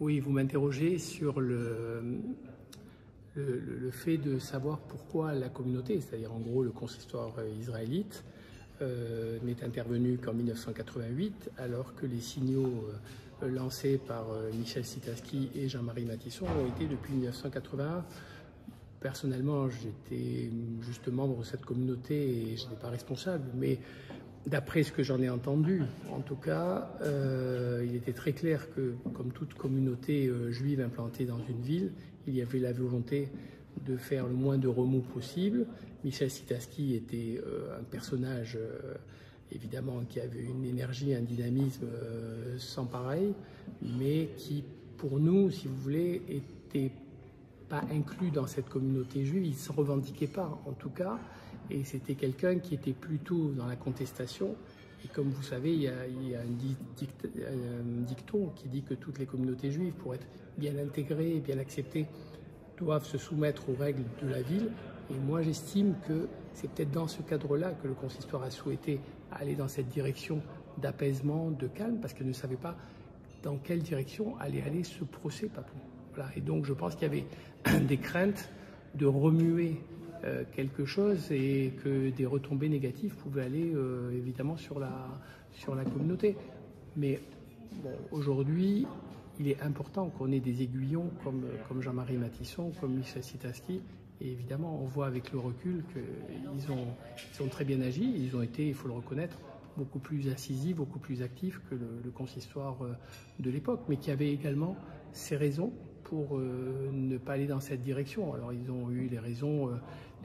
Oui, vous m'interrogez sur le, le, fait de savoir pourquoi la communauté, c'est-à-dire en gros le consistoire israélite, euh, n'est intervenu qu'en 1988, alors que les signaux euh, lancés par euh, Michel Sitaski et Jean-Marie Matisson ont été depuis 1981. Personnellement, j'étais juste membre de cette communauté et je n'étais pas responsable, mais D'après ce que j'en ai entendu, en tout cas, euh, il était très clair que, comme toute communauté euh, juive implantée dans une ville, il y avait la volonté de faire le moins de remous possible. Michel Sitaski était euh, un personnage, évidemment, qui avait une énergie, un dynamisme sans pareil, mais qui, pour nous, si vous voulez, était pas inclus dans cette communauté juive, il ne se revendiquait pas, en tout cas. Et c'était quelqu'un qui était plutôt dans la contestation. Et comme vous savez, il y a, un, dicton qui dit que toutes les communautés juives, pour être bien intégrées et bien acceptées, doivent se soumettre aux règles de la ville. Et moi, j'estime que c'est peut-être dans ce cadre-là que le consistoire a souhaité aller dans cette direction d'apaisement, de calme, parce qu'il ne savait pas dans quelle direction allait aller ce procès. Voilà. Et donc, je pense qu'il y avait des craintes de remuer quelque chose et que des retombées négatives pouvaient aller euh, évidemment sur la, sur la communauté. Mais aujourd'hui, il est important qu'on ait des aiguillons comme, comme Jean-Marie Matisson, comme Michel Sitaski. Et évidemment, on voit avec le recul qu'ils ont, ils ont très bien agi. Ils ont été, il faut le reconnaître, beaucoup plus incisifs, beaucoup plus actifs que le, consistoire euh, de l'époque, mais qui avait également ses raisons pour euh, ne pas aller dans cette direction. Alors ils ont eu les raisons, euh,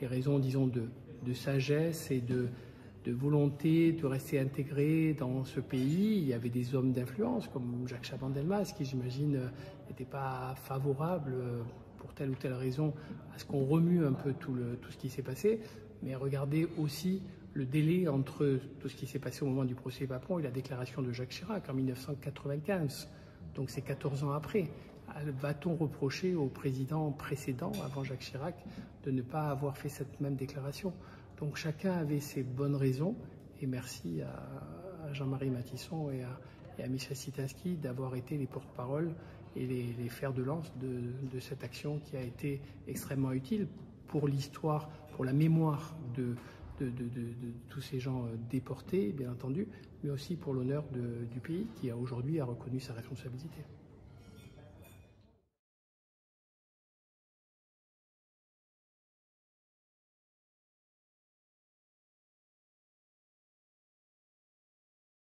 les raisons disons de, sagesse et de, volonté de rester intégré dans ce pays. Il y avait des hommes d'influence comme Jacques Chaban-Delmas qui j'imagine n'était pas favorable pour telle ou telle raison à ce qu'on remue un peu tout, ce qui s'est passé. Mais regardez aussi le délai entre tout ce qui s'est passé au moment du procès Papon et la déclaration de Jacques Chirac en 1995. Donc c'est 14 ans après. Va-t-on reprocher au président précédent, avant Jacques Chirac, de ne pas avoir fait cette même déclaration? Donc chacun avait ses bonnes raisons, et merci à, Jean-Marie Matisson et à, Michel Sitaski d'avoir été les porte-parole et les, fers de lance de, cette action qui a été extrêmement utile pour l'histoire, pour la mémoire de, tous ces gens déportés, bien entendu, mais aussi pour l'honneur du pays qui aujourd'hui a reconnu sa responsabilité.